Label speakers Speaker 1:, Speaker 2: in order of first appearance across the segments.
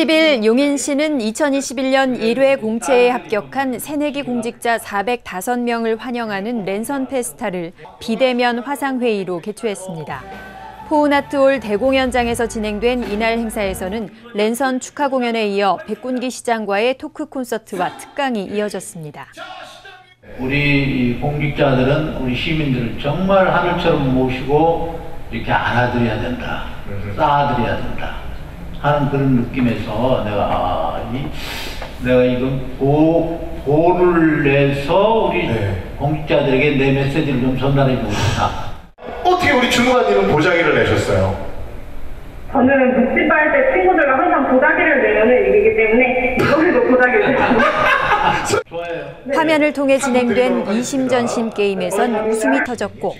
Speaker 1: 10일 용인시는 2021년 1회 공채에 합격한 새내기 공직자 405명을 환영하는 랜선 페스타를 비대면 화상회의로 개최했습니다. 포은아트홀 대공연장에서 진행된 이날 행사에서는 랜선 축하 공연에 이어 백군기 시장과의 토크 콘서트와 특강이 이어졌습니다.
Speaker 2: 우리 공직자들은 우리 시민들을 정말 하늘처럼 모시고 이렇게 안아드려야 된다. 쌓아드려야 된다. 하는 그런 느낌에서 내가 아, 이, 내가 이건 보, 보를 내서 우리
Speaker 3: 네.
Speaker 2: 공직자들에게 내 메시지를 좀 전달해 주고 싶다.
Speaker 3: 어떻게 우리 주무관님은 보자기를 내셨어요?
Speaker 4: 저는 묵집할 때 친구들과 항상 고다기를 내려는 일이기 때문에 이번에도 고다기를 내고
Speaker 2: 좋아요.
Speaker 1: 화면을 통해 진행된 이심전심 게임에선 웃음이 터졌고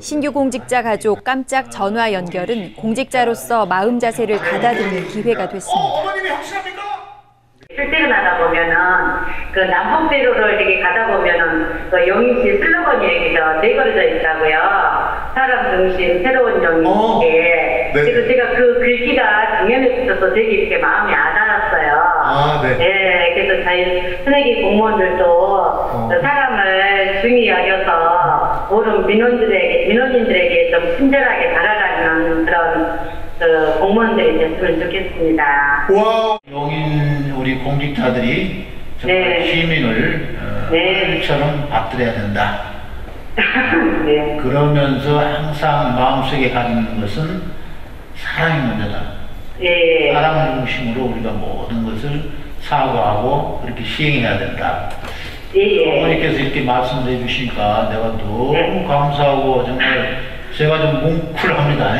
Speaker 1: 신규 공직자 가족 깜짝 전화 연결은 공직자로서 마음 자세를 가다듬는 기회가 됐습니다.
Speaker 3: 어머님이 확실합니까?
Speaker 4: 출퇴근하다 보면은 그 남풍대로를 이렇게 가다 보면은 그 영희씨 슬로건이 이렇게 저 내걸어져 있다고요. 사람 중심 새로운 영희
Speaker 3: 어.
Speaker 4: 예.
Speaker 3: 네.
Speaker 4: 그래서 제가 그 글귀가 작년에 있어서 되게 이렇게 마음이 와닿았어요.
Speaker 3: 아, 네.
Speaker 4: 예, 그래서 저희 새내기 공무원들도
Speaker 3: 어.
Speaker 4: 그 사람을 중히 여겨서 모든 민원들에게 민원인들에게 좀 친절하게 다가가는 그런 그 공무원들이 됐으면 좋겠습니다.
Speaker 3: 와.
Speaker 2: 용인 우리 공직자들이 정말
Speaker 4: 네.
Speaker 2: 시민을 어,
Speaker 4: 네.
Speaker 2: 하늘처럼 받들어야 된다.
Speaker 4: 네.
Speaker 2: 그러면서 항상 마음속에 가지는 것은 사랑이 먼저다.
Speaker 4: 예.
Speaker 2: 사랑 중심으로 우리가 모든 것을 사고하고 그렇게 시행해야 된다.
Speaker 4: 예. 예.
Speaker 2: 어머니께서 이렇게 말씀해 주시니까 내가 너무
Speaker 4: 네.
Speaker 2: 감사하고 정말 제가 좀 뭉클합니다.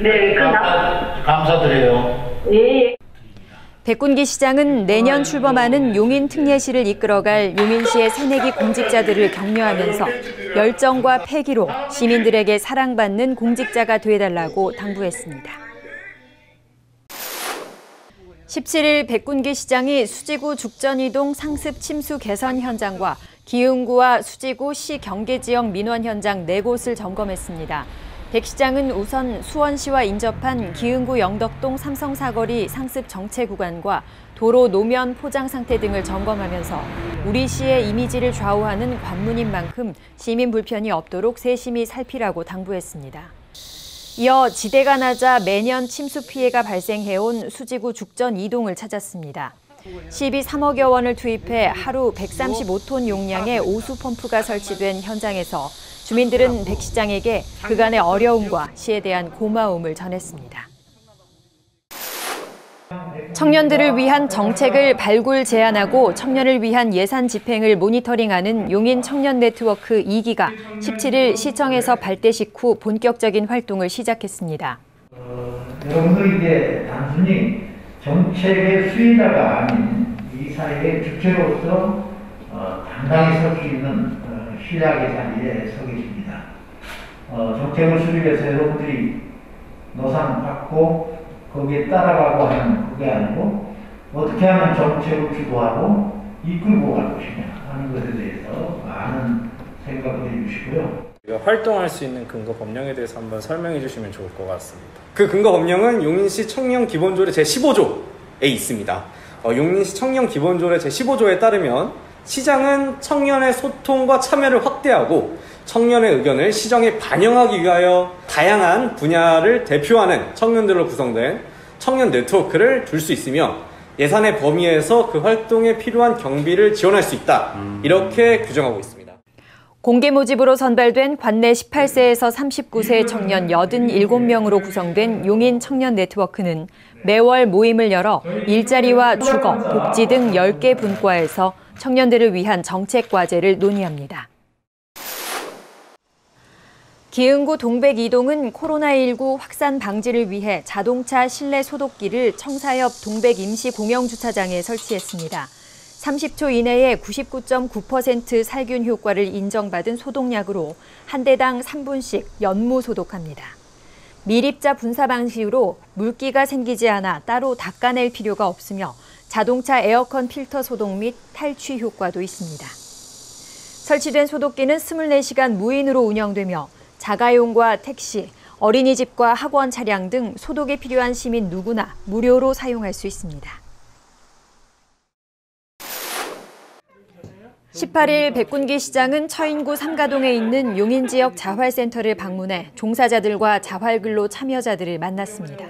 Speaker 4: 네, 그
Speaker 2: 감사, 감사드려요.
Speaker 4: 예.
Speaker 1: 백군기 시장은 내년 출범하는 용인 특례시를 이끌어갈 용인시의 새내기 공직자들을 격려하면서 열정과 패기로 시민들에게 사랑받는 공직자가 되달라고 당부했습니다. 17일 백군기 시장이 수지구 죽전이동 상습 침수 개선 현장과 기흥구와 수지구 시 경계지역 민원 현장 4곳을 점검했습니다. 백 시장은 우선 수원시와 인접한 기흥구 영덕동 삼성사거리 상습 정체 구간과 도로 노면 포장 상태 등을 점검하면서 우리 시의 이미지를 좌우하는 관문인 만큼 시민 불편이 없도록 세심히 살피라고 당부했습니다. 이어 지대가 낮아 매년 침수 피해가 발생해온 수지구 죽전 이동을 찾았습니다. 시비 3억여 원을 투입해 하루 135톤 용량의 오수 펌프가 설치된 현장에서 주민들은 백 시장에게 그간의 어려움과 시에 대한 고마움을 전했습니다. 청년들을 위한 정책을 발굴 제안하고 청년을 위한 예산 집행을 모니터링하는 용인 청년 네트워크 2기가 17일 시청에서 발대식 후 본격적인 활동을 시작했습니다.
Speaker 5: 여러분들이 이제 단순히 정책의 수혜자가 아닌 이 사회의 주체로서 어, 당당히 설 수 있는 어, 신뢰의 자리에 서 계십니다. 어, 정책을 수립해서 여러분들이 노상 받고 거기에 따라가고 하는 그게 아니고 어떻게 하면 정책을 주도하고 이끌고 갈 것이냐 하는 것에 대해서 많은 생각을 해주시고요.
Speaker 6: 활동할 수 있는 근거 법령에 대해서 한번 설명해 주시면 좋을 것 같습니다. 그 근거 법령은 용인시 청년 기본조례 제15조에 있습니다. 어, 용인시 청년 기본조례 제15조에 따르면 시장은 청년의 소통과 참여를 확대하고 청년의 의견을 시정에 반영하기 위하여 다양한 분야를 대표하는 청년들로 구성된 청년 네트워크를 둘 수 있으며 예산의 범위에서 그 활동에 필요한 경비를 지원할 수 있다. 이렇게 규정하고 있습니다.
Speaker 1: 공개 모집으로 선발된 관내 18세에서 39세 청년 87명으로 구성된 용인 청년 네트워크는 매월 모임을 열어 일자리와 주거, 복지 등 10개 분과에서 청년들을 위한 정책 과제를 논의합니다. 기흥구 동백 이동은 코로나19 확산 방지를 위해 자동차 실내 소독기를 청사옆 동백 임시 공영 주차장에 설치했습니다. 30초 이내에 99.9% 살균 효과를 인정받은 소독약으로 한 대당 3분씩 연무 소독합니다. 밀입자 분사 방식으로 물기가 생기지 않아 따로 닦아낼 필요가 없으며 자동차 에어컨 필터 소독 및 탈취 효과도 있습니다. 설치된 소독기는 24시간 무인으로 운영되며 자가용과 택시, 어린이집과 학원 차량 등 소독에 필요한 시민 누구나 무료로 사용할 수 있습니다. 18일 백군기 시장은 처인구 삼가동에 있는 용인 지역 자활센터를 방문해 종사자들과 자활근로 참여자들을 만났습니다.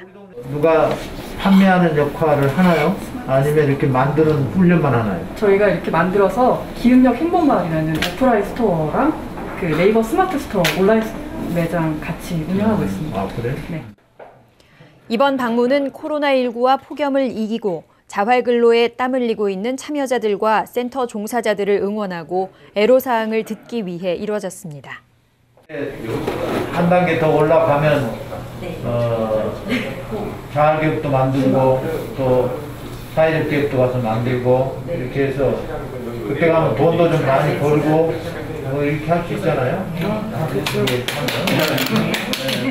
Speaker 2: 누가 판매하는 역할을 하나요? 아니면 이렇게 만드는 훈련만 하나요?
Speaker 7: 저희가 이렇게 만들어서 기흥역 행복마을이라는 오프라인 스토어랑 그 네이버 스마트 스토어 온라인 매장 같이 운영하고 있습니다.
Speaker 2: 아 그래?
Speaker 7: 네.
Speaker 1: 이번 방문은 코로나19와 폭염을 이기고 자활근로에 땀 흘리고 있는 참여자들과 센터 종사자들을 응원하고 애로사항을 듣기 위해 이루어졌습니다.
Speaker 2: 한 단계 더 올라가면 어, 자활교육도 만들고 또 사회적 교육도 가서 만들고 이렇게 해서 그때 가면 돈도 좀 많이 벌고 뭐 이렇게 할 수 있잖아요.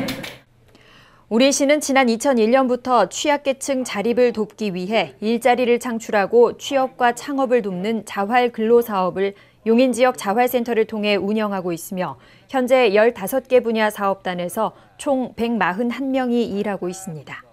Speaker 1: 우리 시는 지난 2001년부터 취약계층 자립을 돕기 위해 일자리를 창출하고 취업과 창업을 돕는 자활 근로 사업을 용인 지역 자활센터를 통해 운영하고 있으며 현재 15개 분야 사업단에서 총 141명이 일하고 있습니다.